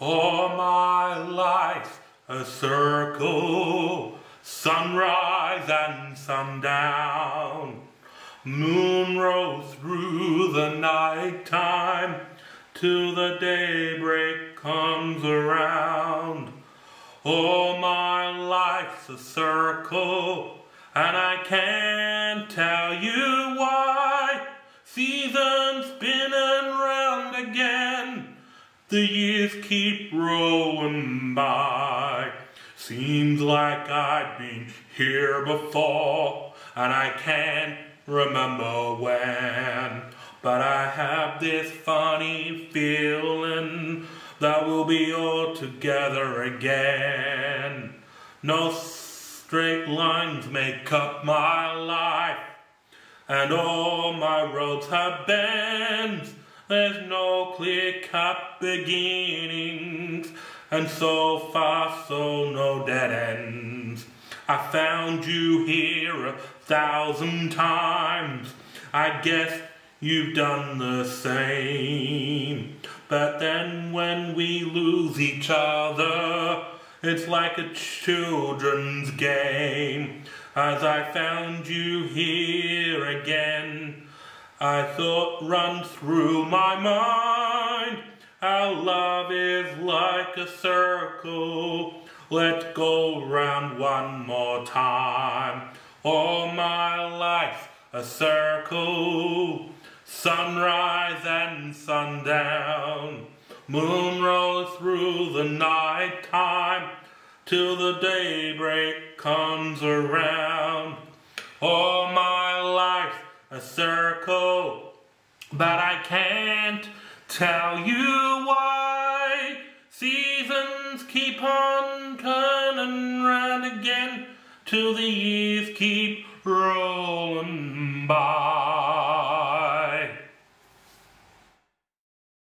All my life a circle, sunrise and sundown. Moon rose through the night time till the daybreak comes around. All my life's a circle, and I can't tell you the years keep rolling by. Seems like I've been here before, and I can't remember when. But I have this funny feeling that we'll be all together again. No straight lines make up my life, and all my roads have bends. There's no clear-cut beginnings, and so far so no dead ends. I found you here a thousand times. I guess you've done the same. But then when we lose each other, it's like a children's game. As I found you here again, I thought run through my mind. Our love is like a circle. Let's go round one more time. All my life a circle. Sunrise and sundown. Moon rose through the night time till the daybreak comes around. All my a circle, but I can't tell you why. Seasons keep on turning round again till the years keep rolling by.